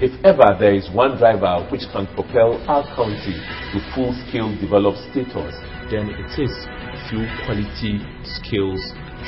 If ever there is one driver which can propel our country to full-scale developed status, then it is through quality skills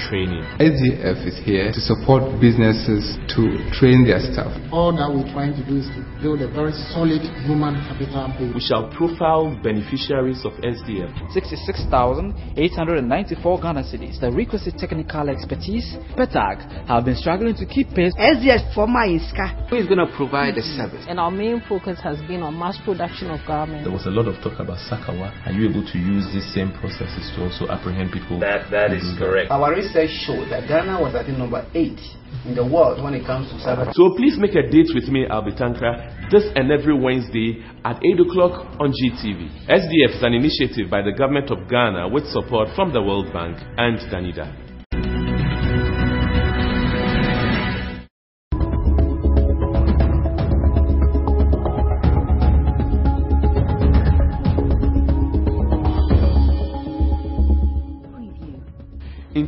training. SDF is here to support businesses to train their staff. All that we're trying to do is to build a very solid human capital base. We shall profile beneficiaries of SDF. 66,894 Ghana cedis. The requisite technical expertise, PETAG, have been struggling to keep pace. SDF former ISCA. Who is going to provide the service? And our main focus has been on mass production of garments. There was a lot of talk about Sakawa. Are you able to use these same processes to also apprehend people? That, that is correct. Our research showed that Ghana was at number 8 in the world when it comes to cyber. So please make a date with me, Tankra, this and every Wednesday at 8 o'clock on GTV. SDF is an initiative by the government of Ghana with support from the World Bank and Danida.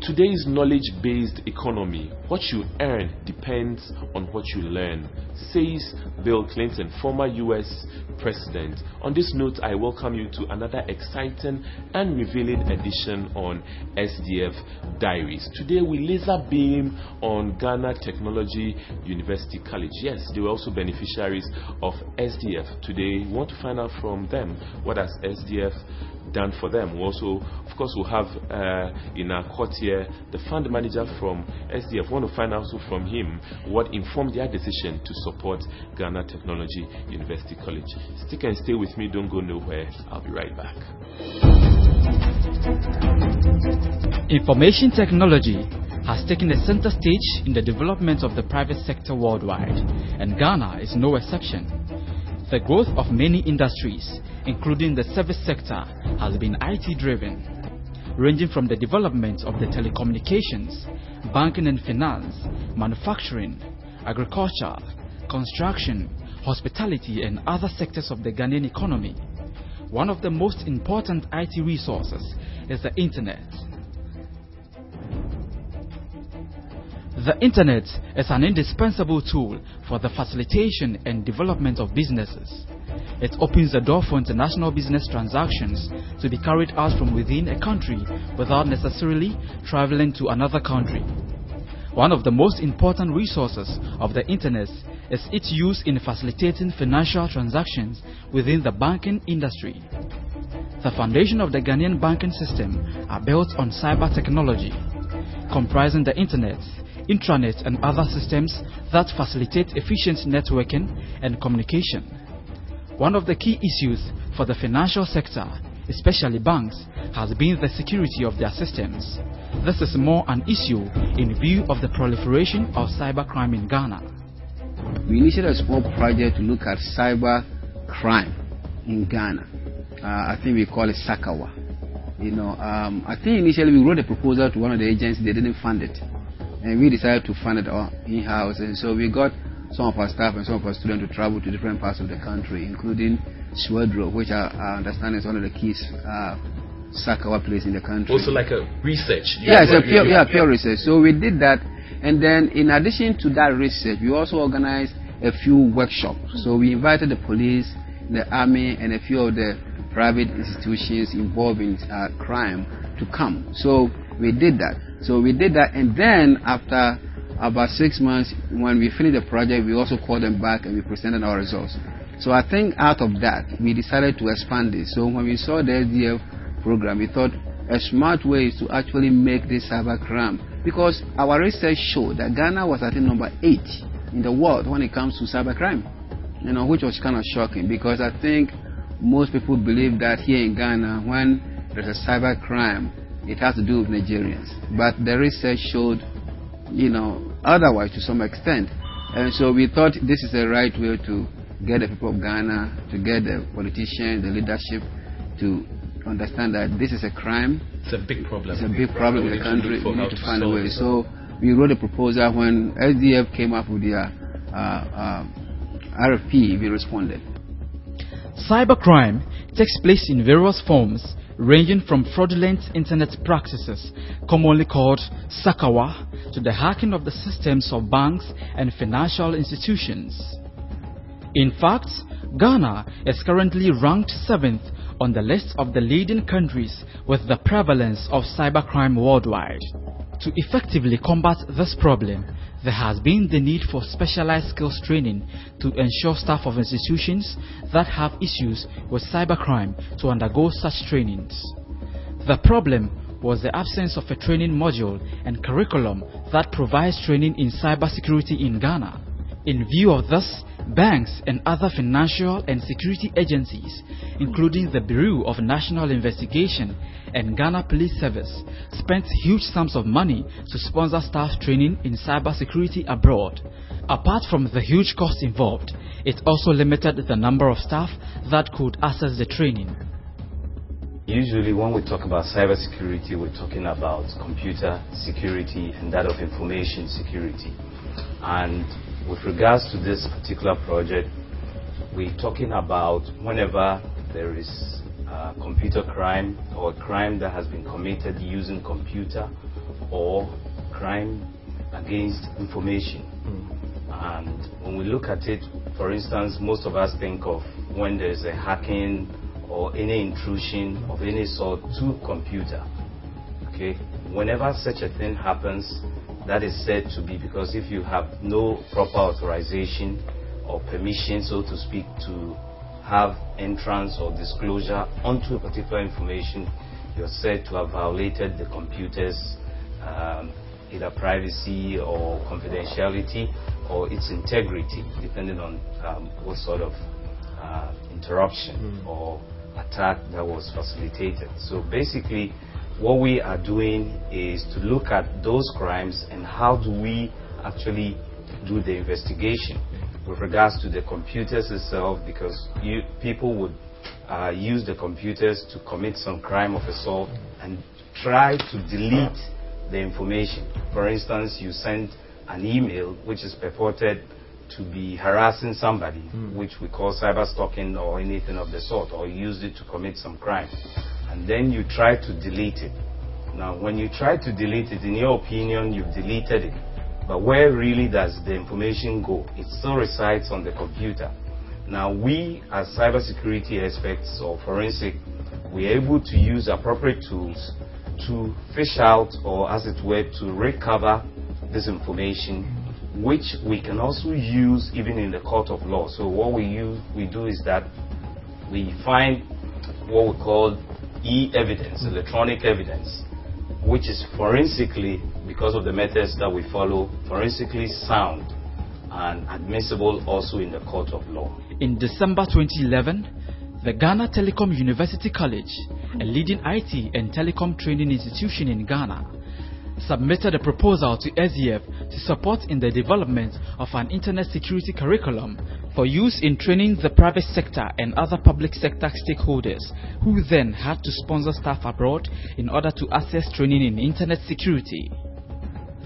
Today's knowledge based economy, what you earn depends on what you learn, says Bill Clinton, former US president. On this note, I welcome you to another exciting and revealing edition on SDF Diaries. Today, we laser beam on Ghana Technology University College. Yes, they were also beneficiaries of SDF. Today, we want to find out from them what has SDF done for them. We also, of course, we'll have uh, in our court here the fund manager from SDF. Want to find out from him what informed their decision to support Ghana Technology University College. Stick and stay with me, don't go nowhere. I'll be right back. Information technology has taken a center stage in the development of the private sector worldwide, and Ghana is no exception. The growth of many industries, including the service sector, has been IT driven, ranging from the development of the telecommunications, banking and finance, manufacturing, agriculture, construction, hospitality, and other sectors of the Ghanaian economy. One of the most important IT resources is the Internet. The Internet is an indispensable tool for the facilitation and development of businesses. It opens the door for international business transactions to be carried out from within a country without necessarily traveling to another country. One of the most important resources of the Internet is its use in facilitating financial transactions within the banking industry. The foundation of the Ghanaian banking system are built on cyber technology, comprising the Internet, intranet and other systems that facilitate efficient networking and communication. One of the key issues for the financial sector, especially banks, has been the security of their systems. This is more an issue in view of the proliferation of cybercrime in Ghana. We initiated a small project to look at cybercrime in Ghana. Uh, I think we call it Sakawa. You know, um, I think initially we wrote a proposal to one of the agencies, they didn't fund it and we decided to fund it in-house. And so we got some of our staff and some of our students to travel to different parts of the country, including Swedru, which I, I understand is one of the keys uh, Sakawa place in the country. Also like a research. Yeah, it's a pure, yeah, pure research. So we did that. And then in addition to that research, we also organized a few workshops. So we invited the police, the army, and a few of the private institutions involved in uh, crime to come. So we did that. So we did that, and then after about six months, when we finished the project, we also called them back and we presented our results. So I think out of that, we decided to expand this. So when we saw the SDF program, we thought a smart way is to actually make this cyber crime because our research showed that Ghana was at the number eight in the world when it comes to cyber crime. You know, which was kind of shocking because I think most people believe that here in Ghana, when there's a cyber crime, it has to do with Nigerians. But the research showed, you know, otherwise to some extent. And so we thought this is the right way to get the people of Ghana, to get the politicians, the leadership to understand that this is a crime. It's a big problem. It's a big problem in the country. We need to find a way. So we wrote a proposal when SDF came up with their uh, uh, RFP, we responded. Cybercrime takes place in various forms ranging from fraudulent internet practices, commonly called Sakawa, to the hacking of the systems of banks and financial institutions. In fact, Ghana is currently ranked 7th on the list of the leading countries with the prevalence of cybercrime worldwide. To effectively combat this problem, there has been the need for specialized skills training to ensure staff of institutions that have issues with cybercrime to undergo such trainings. The problem was the absence of a training module and curriculum that provides training in cybersecurity in Ghana. In view of this, banks and other financial and security agencies, including the Bureau of National Investigation and Ghana Police Service, spent huge sums of money to sponsor staff training in cybersecurity abroad. Apart from the huge cost involved, it also limited the number of staff that could access the training. Usually when we talk about cybersecurity, we're talking about computer security and that of information security. And with regards to this particular project, we're talking about whenever there is a computer crime or a crime that has been committed using computer or crime against information. Mm. And when we look at it, for instance, most of us think of when there's a hacking or any intrusion of any sort to computer. Okay, whenever such a thing happens, that is said to be because if you have no proper authorization or permission, so to speak, to have entrance or disclosure onto a particular information, you're said to have violated the computer's um, either privacy or confidentiality or its integrity, depending on um, what sort of uh, interruption mm. or attack that was facilitated. So basically, what we are doing is to look at those crimes and how do we actually do the investigation with regards to the computers itself because you, people would uh, use the computers to commit some crime of assault and try to delete the information. For instance, you send an email which is purported to be harassing somebody, mm. which we call cyber stalking or anything of the sort, or use it to commit some crime. And then you try to delete it. Now, when you try to delete it, in your opinion, you've deleted it. But where really does the information go? It still resides on the computer. Now, we as cybersecurity experts or forensic, we're able to use appropriate tools to fish out or, as it were, to recover this information which we can also use even in the court of law. So what we use, we do is that we find what we call e-evidence, electronic evidence, which is forensically, because of the methods that we follow, forensically sound and admissible also in the court of law. In December 2011, the Ghana Telecom University College, a leading IT and telecom training institution in Ghana, submitted a proposal to SDF to support in the development of an internet security curriculum for use in training the private sector and other public sector stakeholders who then had to sponsor staff abroad in order to access training in internet security.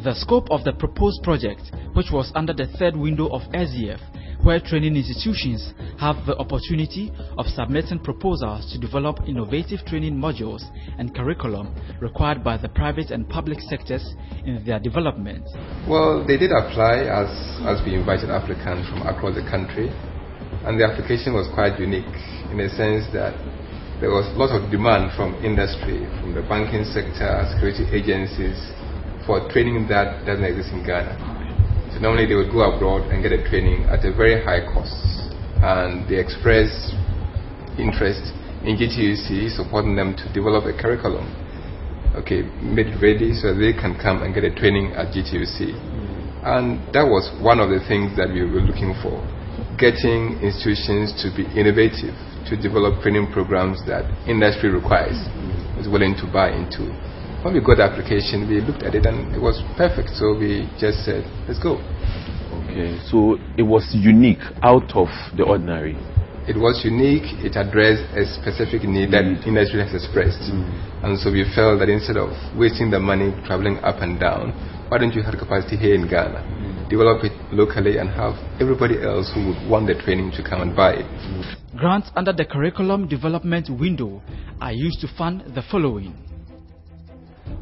The scope of the proposed project, which was under the third window of SDF, where training institutions have the opportunity of submitting proposals to develop innovative training modules and curriculum required by the private and public sectors in their development. Well, they did apply as, as we invited applicants from across the country, and the application was quite unique in the sense that there was a lot of demand from industry, from the banking sector, security agencies, for training that doesn't exist in Ghana. Normally they would go abroad and get a training at a very high cost. And they expressed interest in GTUC supporting them to develop a curriculum. Okay, made ready so they can come and get a training at GTUC. And that was one of the things that we were looking for. Getting institutions to be innovative, to develop training programs that industry requires, is willing to buy into. When we got the application, we looked at it and it was perfect. So we just said, let's go. Okay, so it was unique, out of the ordinary. It was unique. It addressed a specific need that mm. industry has expressed. Mm. And so we felt that instead of wasting the money traveling up and down, why don't you have capacity here in Ghana? Mm. Develop it locally and have everybody else who would want the training to come and buy it. Grants under the curriculum development window are used to fund the following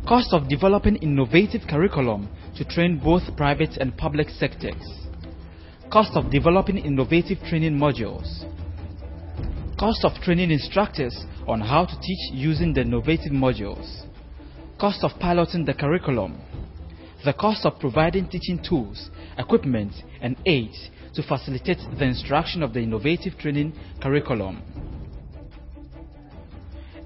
Cost of developing innovative curriculum to train both private and public sectors. Cost of developing innovative training modules. Cost of training instructors on how to teach using the innovative modules. Cost of piloting the curriculum. The cost of providing teaching tools, equipment, and aids to facilitate the instruction of the innovative training curriculum.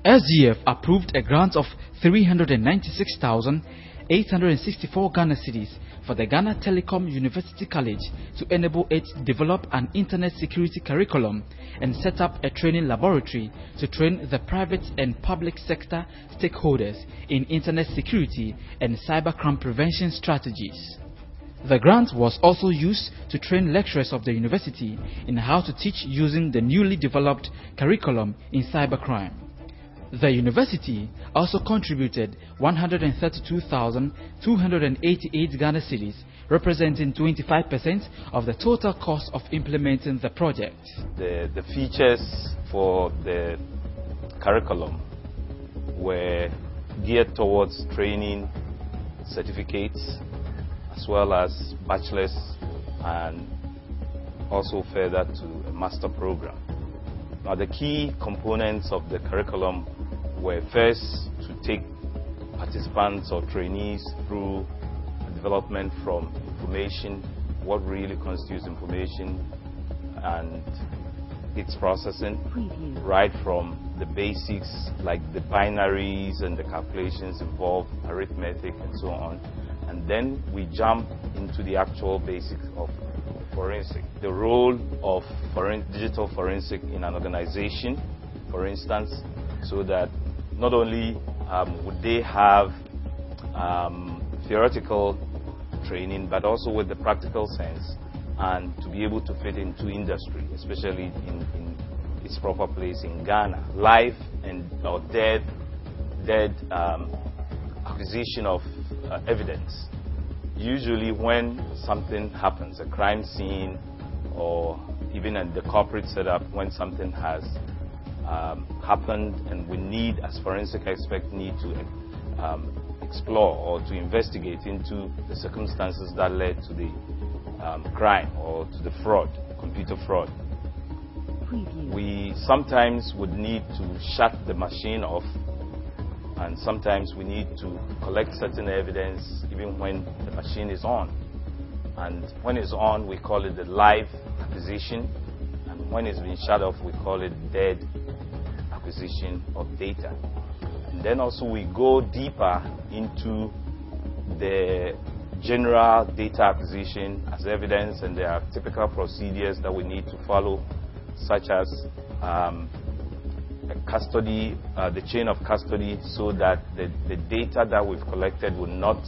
SDF approved a grant of 396,864 Ghana cedis for the Ghana Telecom University College to enable it to develop an internet security curriculum and set up a training laboratory to train the private and public sector stakeholders in internet security and cybercrime prevention strategies. The grant was also used to train lecturers of the university in how to teach using the newly developed curriculum in cybercrime. The university also contributed 132,288 Ghana cedis, representing 25% of the total cost of implementing the project. The, the features for the curriculum were geared towards training certificates as well as bachelor's and also further to a master program. Now the key components of the curriculum were first to take participants or trainees through development from information, what really constitutes information and its processing, Preview. right from the basics like the binaries and the calculations involved, arithmetic and so on. And then we jump into the actual basics of forensic. The role of digital forensic in an organization, for instance, so that not only um, would they have um, theoretical training, but also with the practical sense and to be able to fit into industry, especially in, in its proper place in Ghana. Life and or dead, dead um, acquisition of uh, evidence. Usually, when something happens, a crime scene, or even in the corporate setup, when something has um, happened and we need, as forensic experts, need to um, explore or to investigate into the circumstances that led to the um, crime or to the fraud, computer fraud. Preview. We sometimes would need to shut the machine off and sometimes we need to collect certain evidence even when the machine is on. And when it's on, we call it the live acquisition. And when it's been shut off, we call it dead acquisition of data. And then also we go deeper into the general data acquisition as evidence, and there are typical procedures that we need to follow, such as um, custody, uh, the chain of custody, so that the, the data that we've collected will not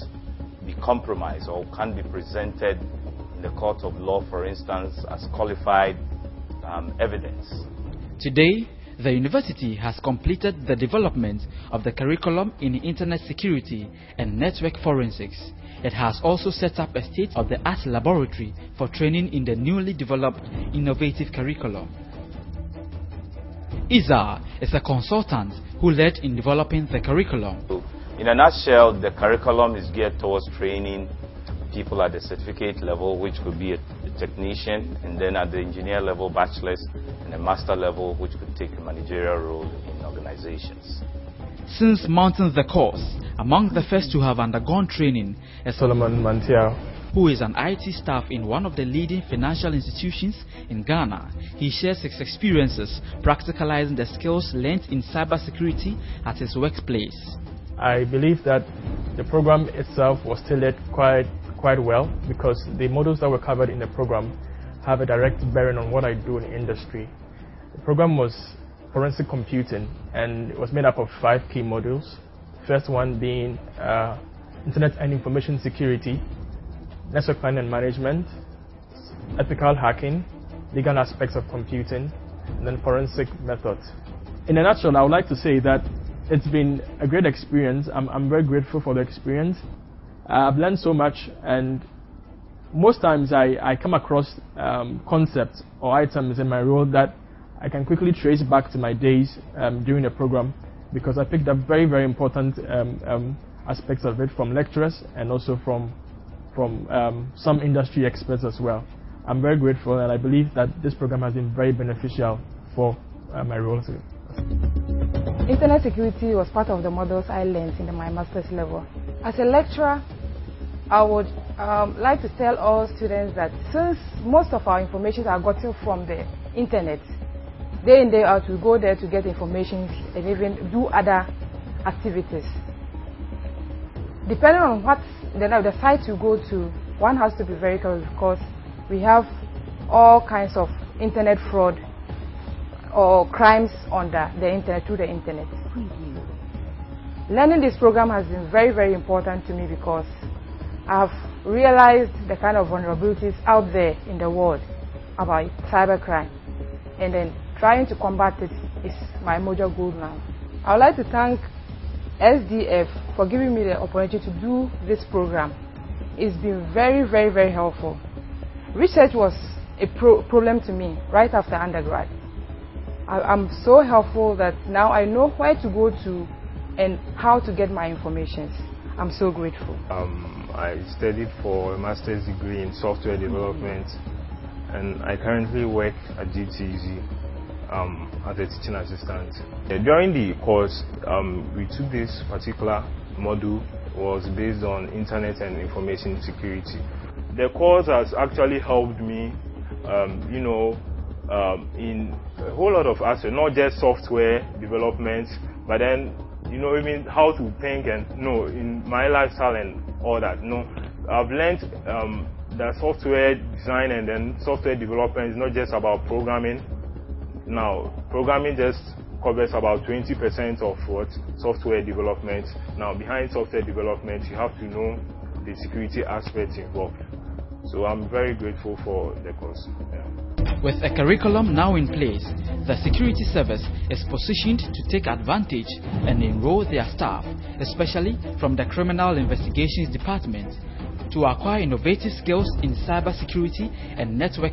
be compromised or can be presented in the court of law, for instance, as qualified um, evidence. Today, the university has completed the development of the curriculum in internet security and network forensics. It has also set up a state-of-the-art laboratory for training in the newly developed innovative curriculum. Iza is a consultant who led in developing the curriculum. In a nutshell, the curriculum is geared towards training people at the certificate level, which could be a, a technician, and then at the engineer level, bachelor's, and a master level, which could take a managerial role in organizations. Since mounting the course, among the first to have undergone training is Solomon Mantia, who is an IT staff in one of the leading financial institutions in Ghana. He shares his experiences practicalizing the skills learned in cybersecurity at his workplace. I believe that the program itself was tailored quite quite well because the modules that were covered in the program have a direct bearing on what I do in industry. The program was forensic computing and it was made up of five key modules. First one being uh, Internet and Information Security, Network Planning and Management, Ethical Hacking, Legal Aspects of Computing, and then Forensic Methods. In a nutshell, I would like to say that it's been a great experience. I'm, I'm very grateful for the experience. I've learned so much, and most times I, I come across um, concepts or items in my role that I can quickly trace back to my days um, during the program because I picked up very, very important um, um aspects of it from lecturers and also from, from um, some industry experts as well. I'm very grateful and I believe that this program has been very beneficial for uh, my role. Internet security was part of the models I learned in my master's level. As a lecturer, I would um, like to tell all students that since most of our information are gotten from the internet, day in day out we go there to get information and even do other activities. Depending on what the, the site you go to, one has to be very careful because we have all kinds of internet fraud or crimes on the, the internet through the internet. Mm-hmm. Learning this program has been very, very important to me because I've realized the kind of vulnerabilities out there in the world about cybercrime. And then trying to combat it is my major goal now. I would like to thank SDF for giving me the opportunity to do this program. It's been very, very, very helpful. Research was a pro problem to me right after undergrad. I, am so helpful that now I know where to go to and how to get my information. I'm so grateful. Um, I studied for a master's degree in software development and I currently work at GTUC um, as a teaching assistant. During the course, um, we took this particular module was based on internet and information security. The course has actually helped me, um, you know, um, in a whole lot of aspects, not just software development, but then you know even how to think and you know in my lifestyle and all that. You know, I've learned um, that software design and then software development is not just about programming. Now, programming just covers about 20% of what software development. Now, behind software development, you have to know the security aspects involved. So I'm very grateful for the course. Yeah. With a curriculum now in place, the Security Service is positioned to take advantage and enroll their staff, especially from the Criminal Investigations Department, to acquire innovative skills in cybersecurity and network